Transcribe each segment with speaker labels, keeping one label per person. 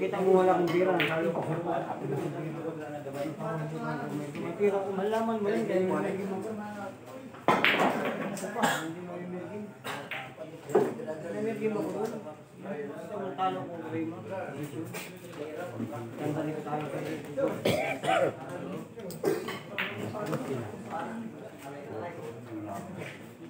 Speaker 1: Kita mo wala kong bira, lalo ko. Malaman mo rin kaya yung naging mo. Hindi mo yung naging. Naging mo ko doon. Ito ang talo ko gray mo. Ang tali ko tayo sa Kaya,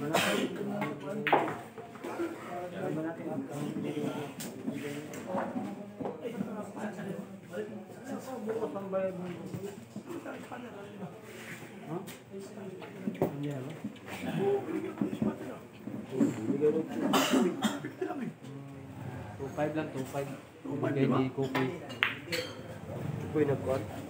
Speaker 2: Two five lang, two five. Bigay ni Kukoy.
Speaker 1: Kuy nagkuhan.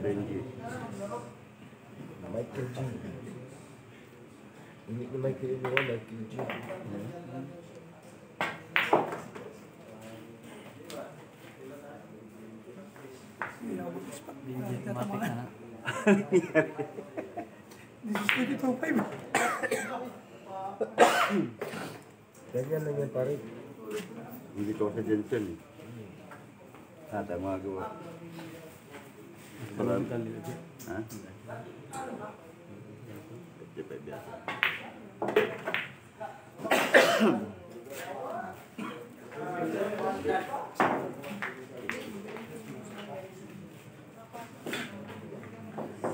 Speaker 2: Benji.
Speaker 3: Michael G. Ini ni Michael ni orang Michael G.
Speaker 2: Benji matik na.
Speaker 3: Disisikit mo pa iba. Ganyan.
Speaker 4: Hindi ko sa gentle eh. Ah, tama ako. Parang. Ha?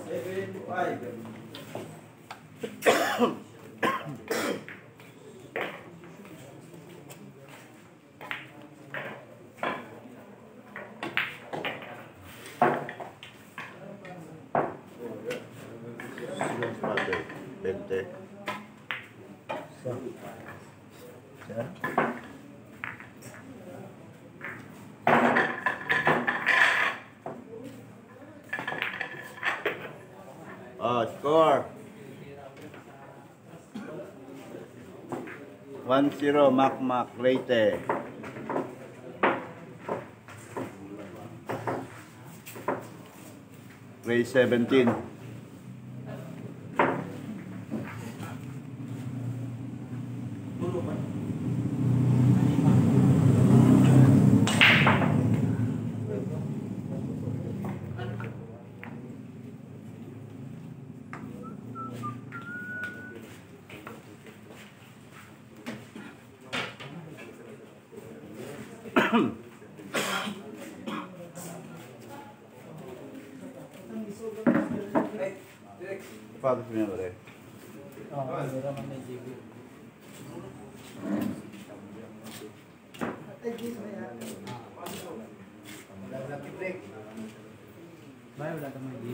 Speaker 4: Seven, five. 1-0 Mac Mac Leyte. Grade 17.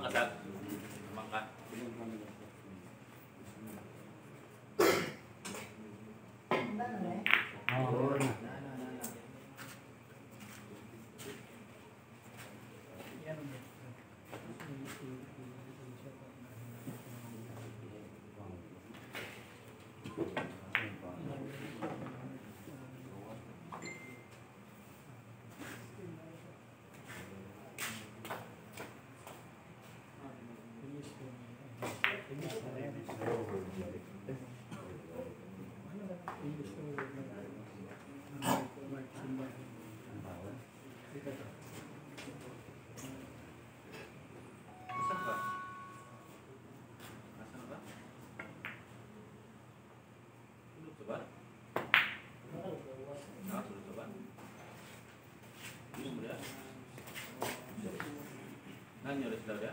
Speaker 2: 好的 Kan Yugoslavia.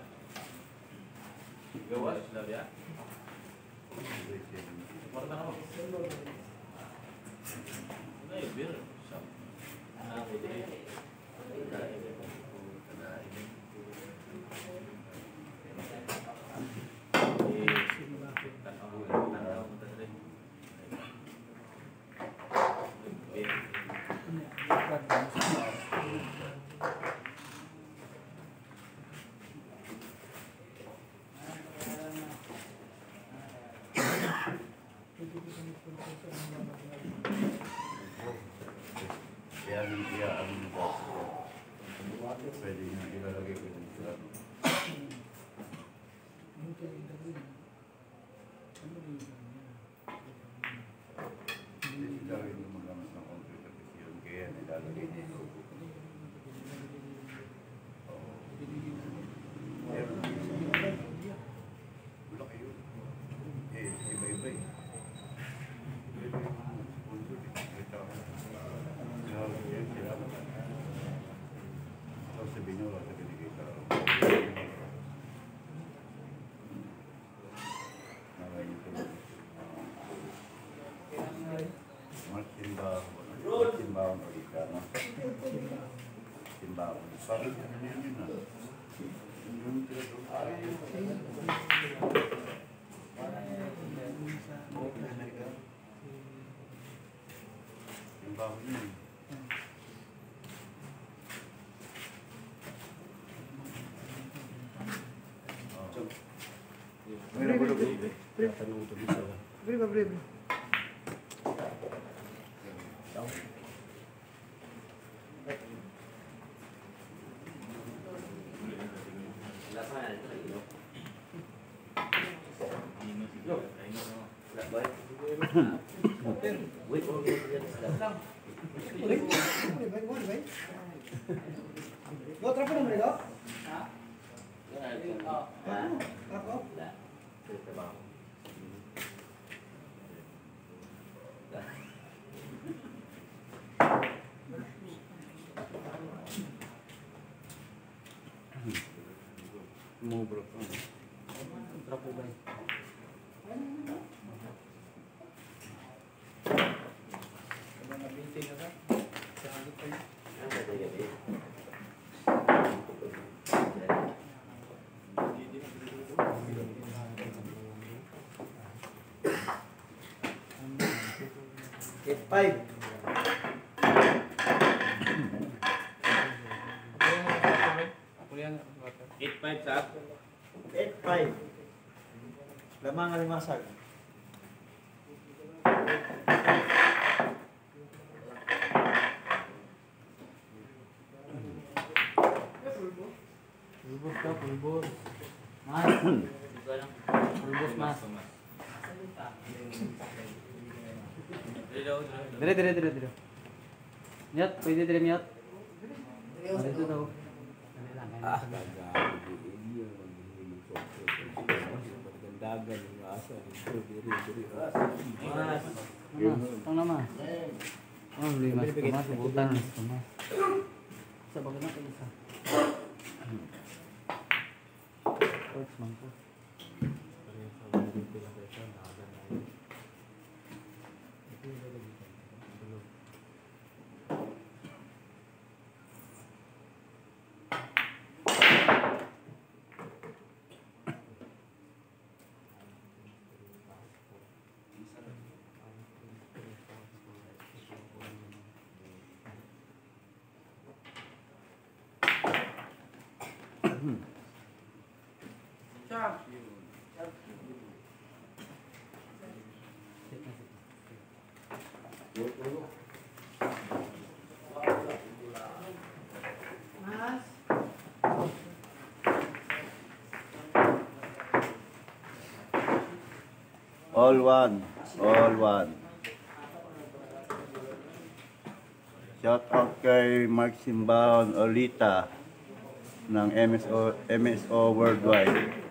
Speaker 4: Yugoslavia. Warta apa? Nah, bir.
Speaker 1: Nah,
Speaker 4: jadi também. Beriba. bro. Entra po ba? Nabitin na
Speaker 5: ka? Sa
Speaker 1: halit kayo? Gabi-gabi.
Speaker 6: Eight five.
Speaker 4: Eight five,
Speaker 6: sir. Demang kali masak.
Speaker 1: Bulbos ka, bulbos. Mas. Mas. Dire, dire, dire, dire. Nyat, pwede dire nyat.
Speaker 6: Ah.
Speaker 1: Mas. Mas. Tang nama. Oh, lima mas. Sebutan mas. Sa bagay na kayo isa. Coach, mangko.
Speaker 4: All one. All one. Shout out kay Mark Simbaon Olita ng MSO MSO Worldwide.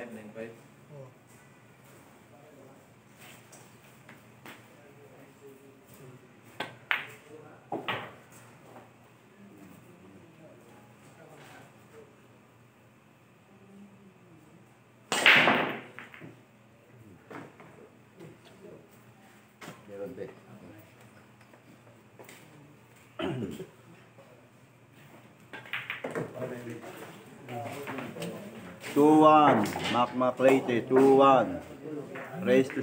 Speaker 7: vậy mình
Speaker 4: vậy Gracias. Two one, Mac Maclete, two one, raised to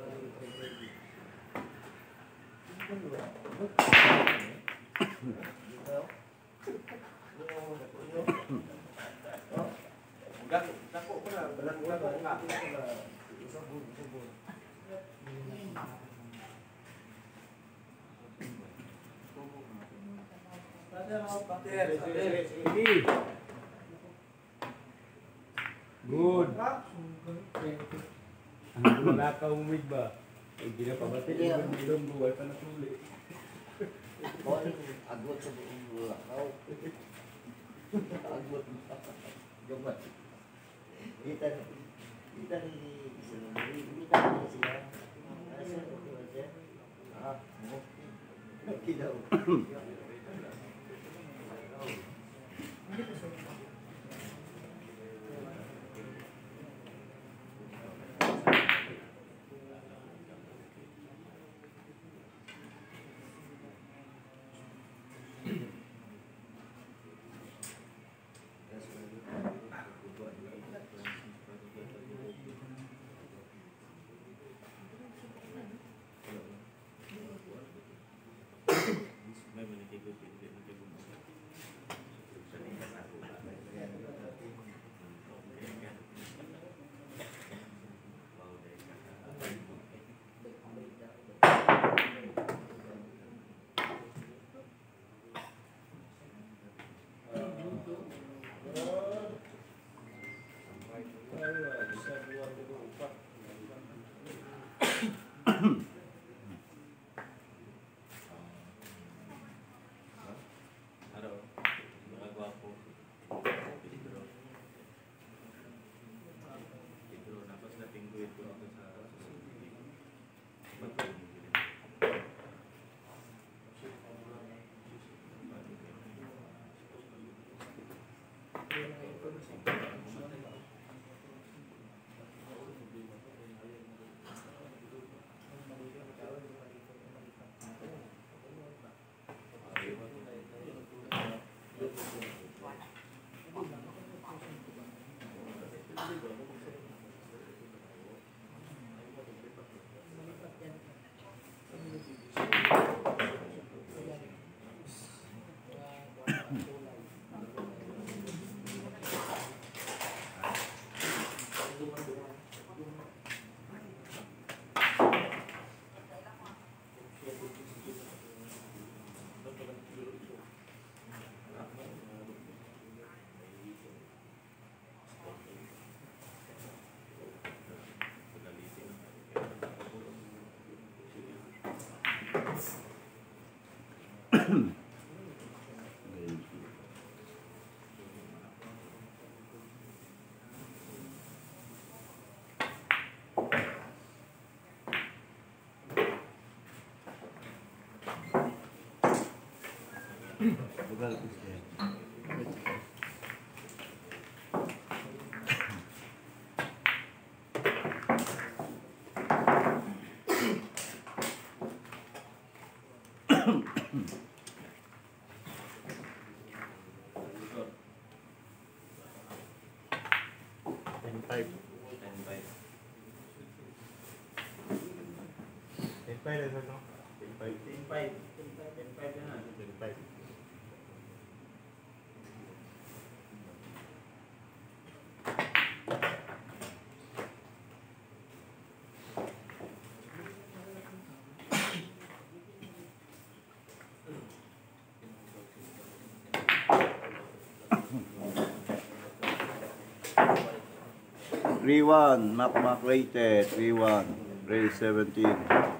Speaker 6: Good. Anak ko na ba? Ay, gila pa ba? Tignan buhay pa na
Speaker 3: tuli. Agot sa buong lakaw. Agot. Gamat. Kita na. Kita ni sila. Kita ni sila. Kita. Ah, mo.
Speaker 7: Kita. Gracias. Bukan.
Speaker 8: Ten five. Ten five.
Speaker 6: Ten five, no? Ten five.
Speaker 8: Ten five. Ten five.
Speaker 6: Ten five.
Speaker 7: Ten five. 3-1. Mac Mac rated. 3-1. Race
Speaker 4: 17.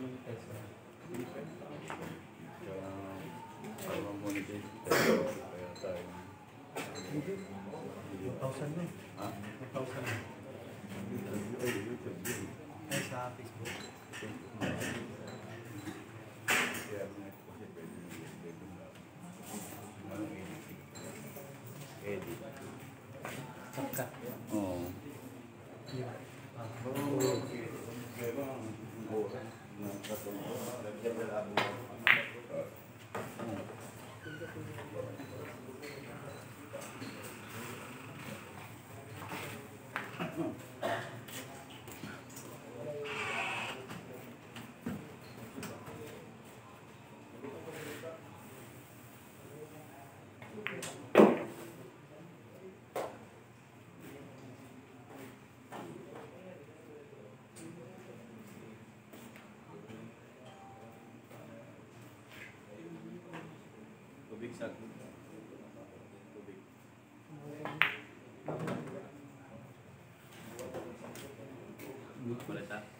Speaker 4: yung test.
Speaker 7: Kaya, para ma-monitor yung. Kaya tayo.
Speaker 4: 2,000 na. Eh.
Speaker 2: Ha?
Speaker 4: 2,000 na.
Speaker 2: Ay,
Speaker 4: sa Facebook.
Speaker 7: tubig sa tubig.
Speaker 1: Bukas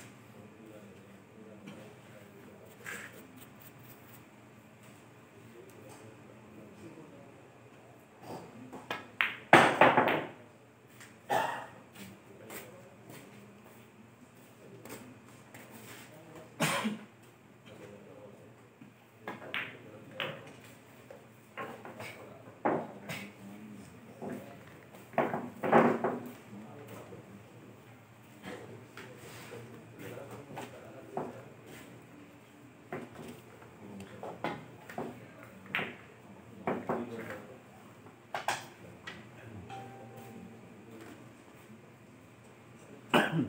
Speaker 1: Good.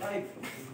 Speaker 4: life.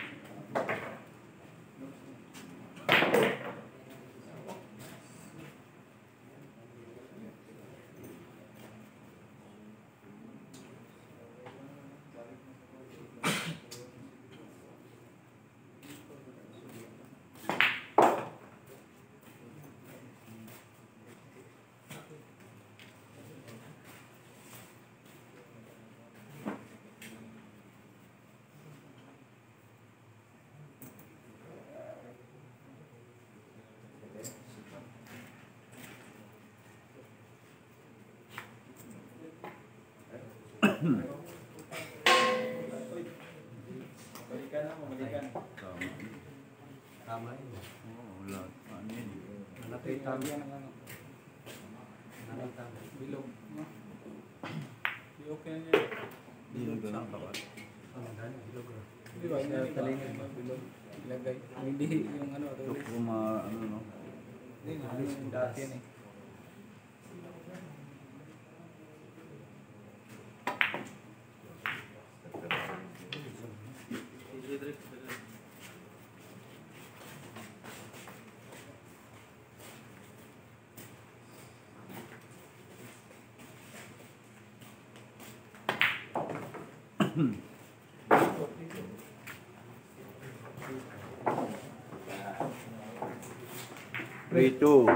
Speaker 6: Balikan na, balikan.
Speaker 4: Tama.
Speaker 2: Tama yun.
Speaker 4: Oo, wala. Ano yun?
Speaker 6: Di okay na yan.
Speaker 4: Bilog lang kapag.
Speaker 2: Ano gano'n? Bilog ah.
Speaker 6: Di ba? Talingin ba? Hindi yung ano, tulis.
Speaker 4: po mga ano no.
Speaker 6: Hindi ano dati yan eh.
Speaker 4: Three two.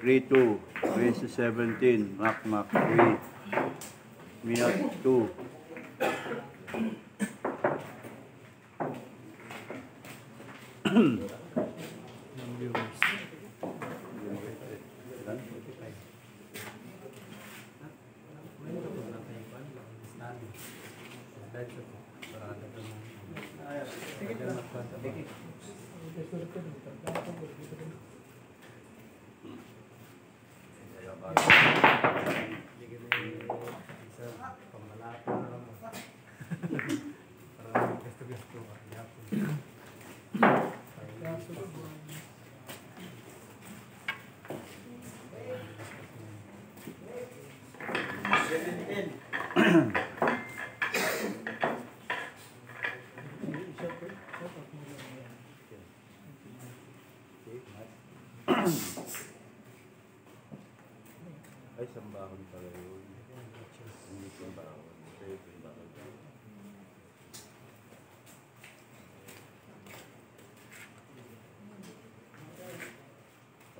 Speaker 4: Three two. Race seventeen. Mac Mac three. Minute two.
Speaker 2: Ng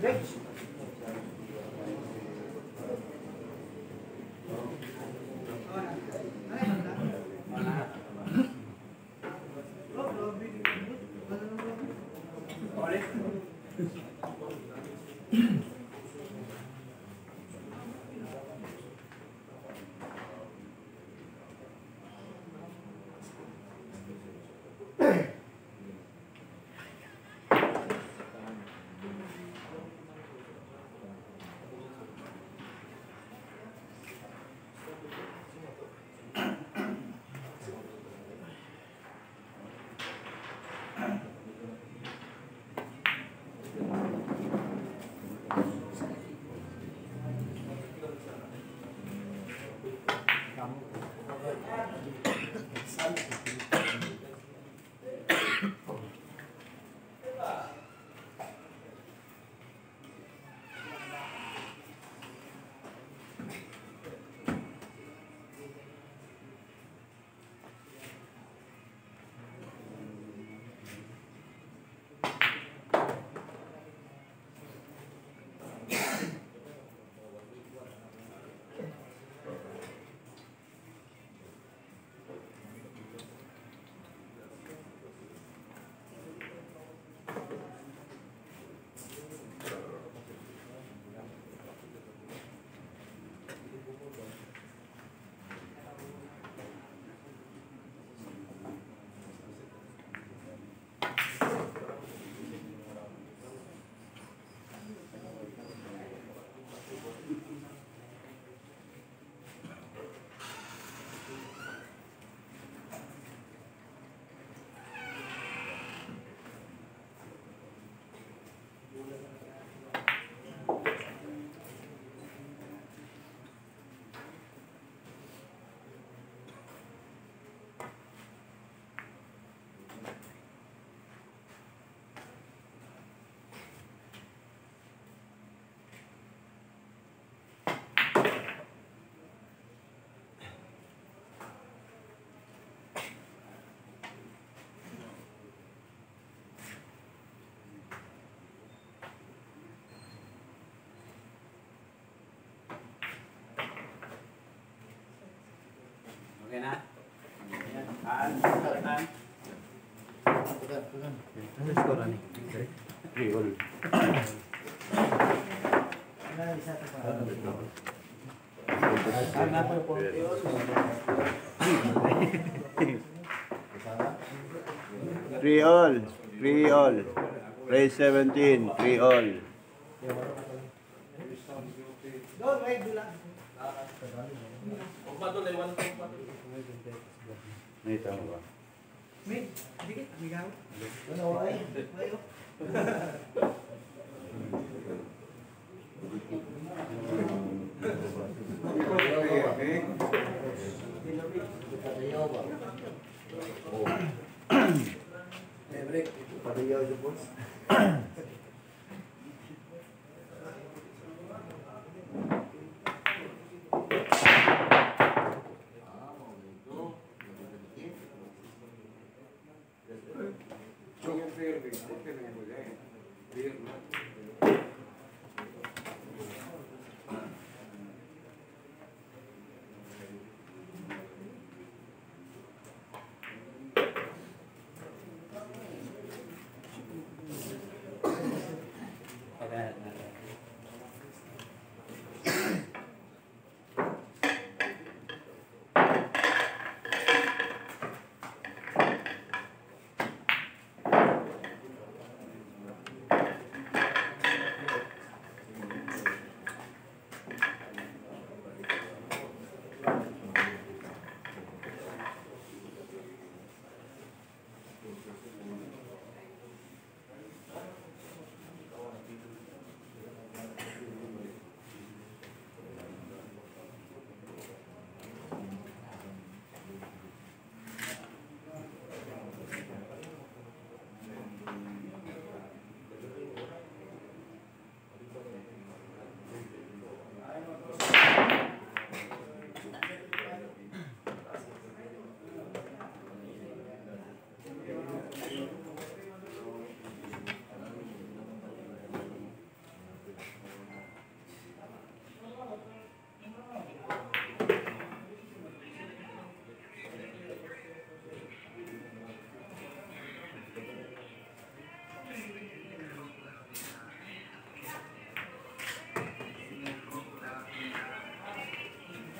Speaker 4: Vem.
Speaker 3: Okay
Speaker 9: na?
Speaker 3: Kaan? Kaan?
Speaker 2: Ano score ani?
Speaker 4: Three all.
Speaker 2: Nga po.
Speaker 4: Three all. Three all. Race 17. Three all.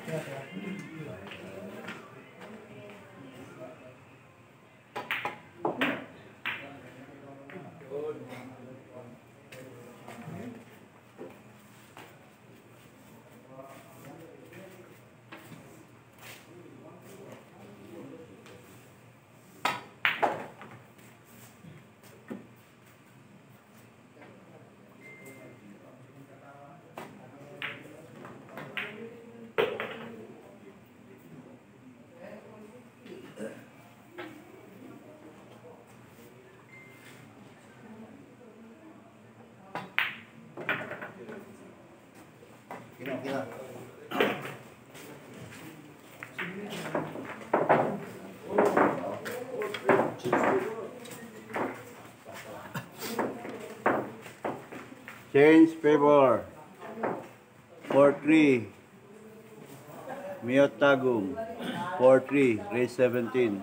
Speaker 9: Yeah.
Speaker 1: Gina, Gina.
Speaker 4: Change paper. For three. Miotagum. For three. 17.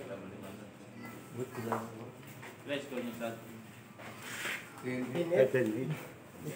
Speaker 3: Buat ko lang.
Speaker 2: Let's go yung sa
Speaker 4: Eh, ten each.
Speaker 7: Hindi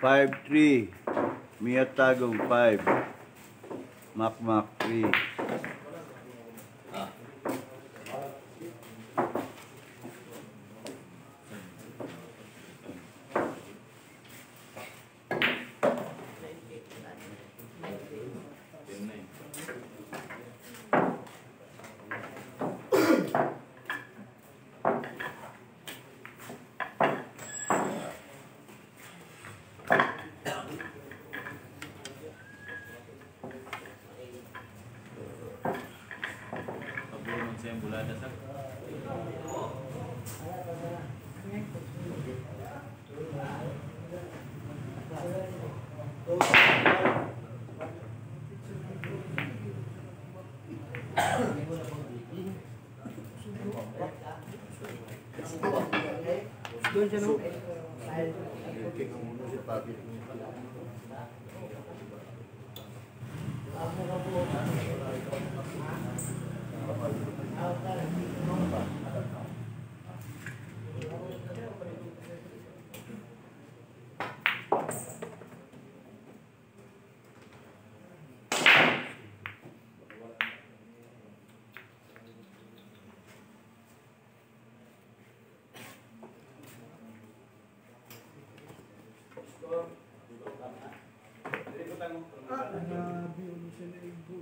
Speaker 4: 5-3. Mia Tagong 5. Makmak 3.
Speaker 2: Siya no. Ah, grabe ulo siya na ibo.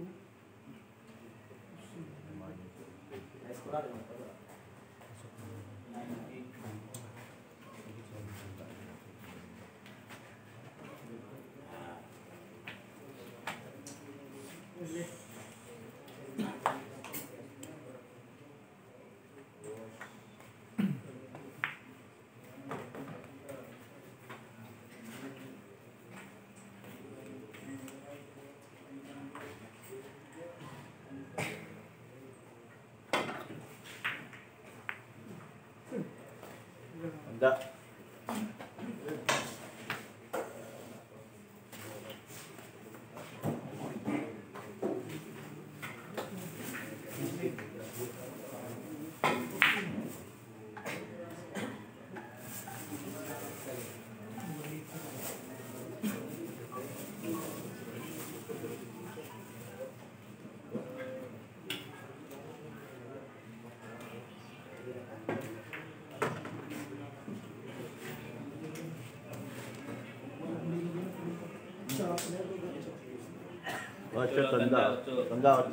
Speaker 7: 감사합니다. 我觉得很
Speaker 4: 大很大很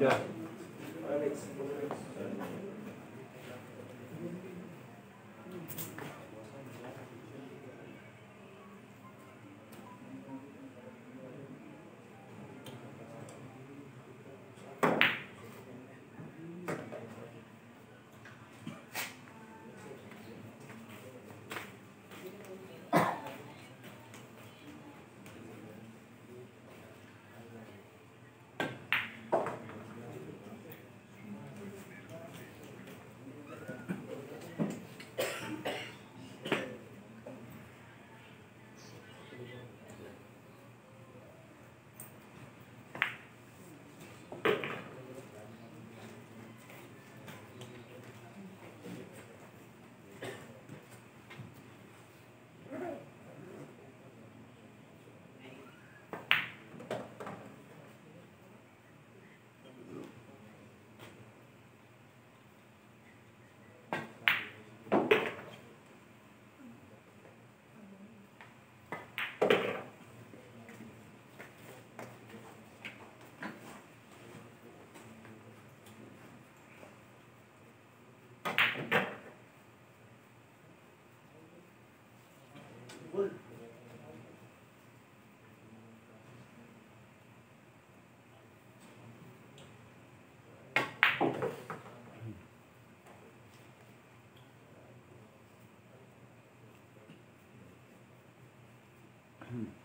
Speaker 4: Mm-hmm.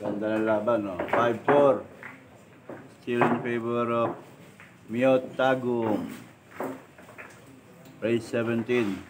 Speaker 4: Ganda ng laban, no? 5-4. Still in favor of Miot Tagum. Race 17.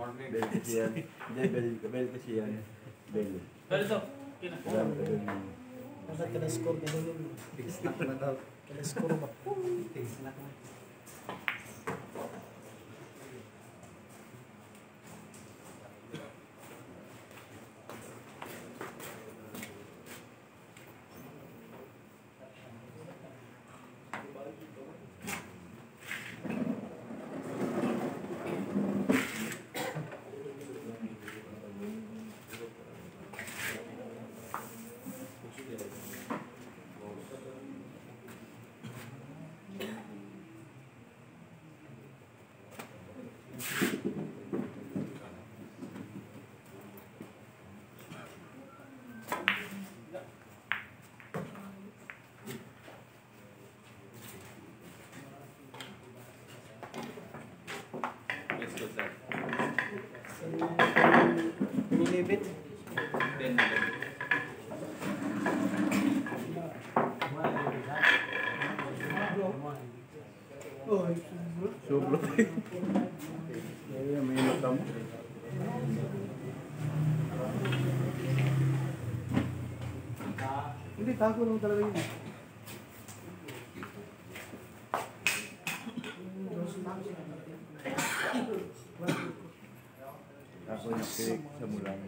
Speaker 4: Bell kasi yan. Hindi, bell, bell kasi yan. Bell.
Speaker 7: Pero ito, kina.
Speaker 4: Alam ko yun.
Speaker 9: Dapat ka na-score ka na yun. Ka-score ba?
Speaker 7: Let's
Speaker 9: tago lang talaga yun.
Speaker 4: Ako yung pilik sa mulang.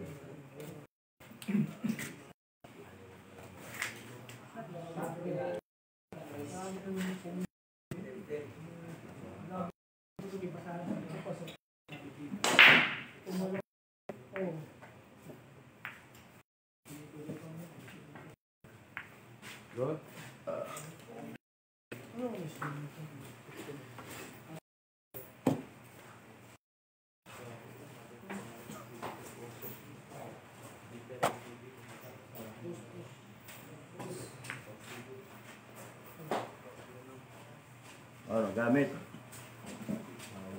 Speaker 4: Ano, gamit.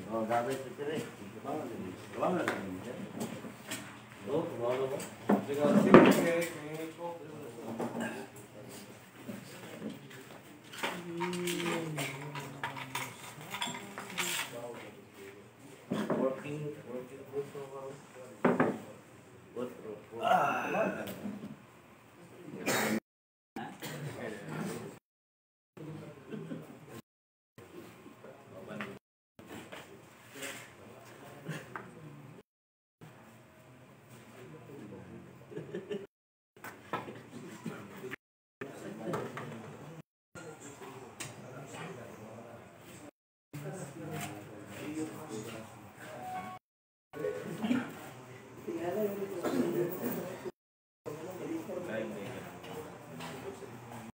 Speaker 4: Ano, gamit ito rin. Ano, gamit
Speaker 3: ito rin. Ano,
Speaker 6: gamit ito rin.